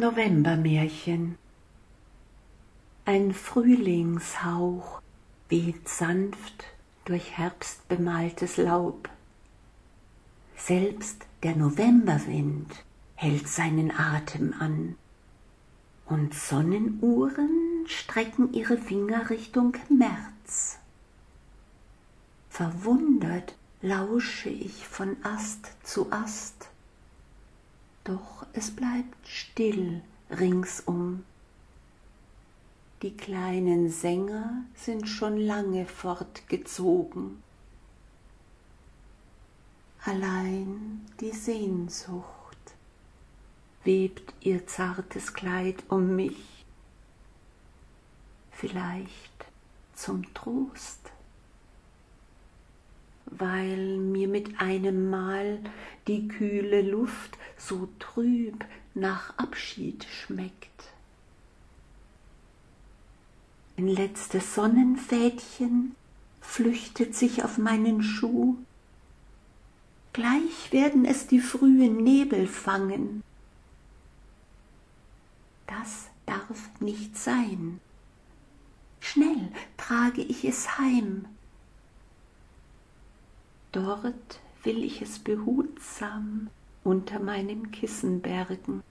Novembermärchen Ein Frühlingshauch weht sanft durch herbstbemaltes Laub. Selbst der Novemberwind hält seinen Atem an, und Sonnenuhren strecken ihre Finger Richtung März. Verwundert lausche ich von Ast zu Ast doch es bleibt still ringsum. Die kleinen Sänger sind schon lange fortgezogen. Allein die Sehnsucht webt ihr zartes Kleid um mich, vielleicht zum Trost weil mir mit einem Mal die kühle Luft so trüb nach Abschied schmeckt. Ein letztes Sonnenfädchen flüchtet sich auf meinen Schuh, gleich werden es die frühen Nebel fangen. Das darf nicht sein. Schnell trage ich es heim, Dort will ich es behutsam unter meinem Kissen bergen,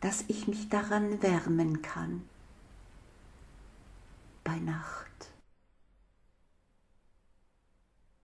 dass ich mich daran wärmen kann bei Nacht.